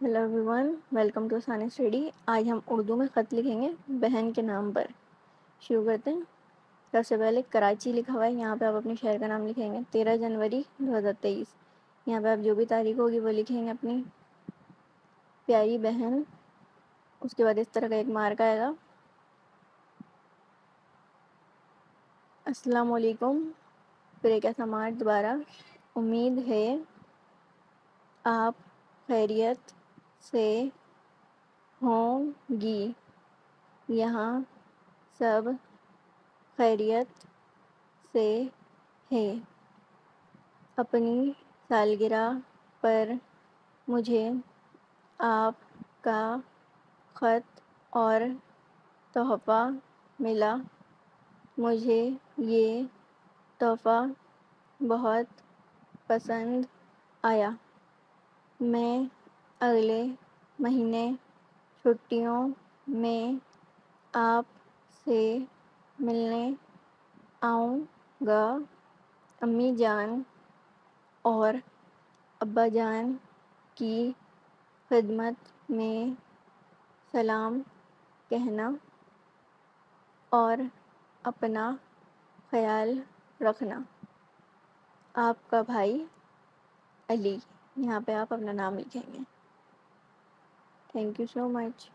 Hello everyone welcome to Saani study आज हम उर्दू में ख़त लिखेंगे, बहन के नाम पर। शुरू करते हैं। सबसे पहले कराची लिखा हुआ है, यहाँ पे आप अपने शहर का नाम लिखेंगे। तेरह जनवरी दो हज़ार तेईस। यहाँ पे आप जो भी तारीख होगी, वो लिखेंगे अपनी। प्यारी बहन। उसके बाद इस तरह का एक मार्क आएगा। अस्सलाम वालेकुम फिर एक ऐसा मार्क दोबारा। उम्मीद है आप खैरियत से होंगी। यहाँ सब खैरियत से है। अपनी सालगिरह पर मुझे आपका ख़त और तोहफ़ा मिला। मुझे ये तोहफ़ा बहुत पसंद आया। मैं अगले महीने छुट्टियों में आपसे मिलने आऊँगा। अम्मी जान और अब्बा जान की खिदमत में सलाम कहना और अपना ख्याल रखना। आपका भाई अली, यहाँ पे आप अपना नाम लिखेंगे। Thank you so much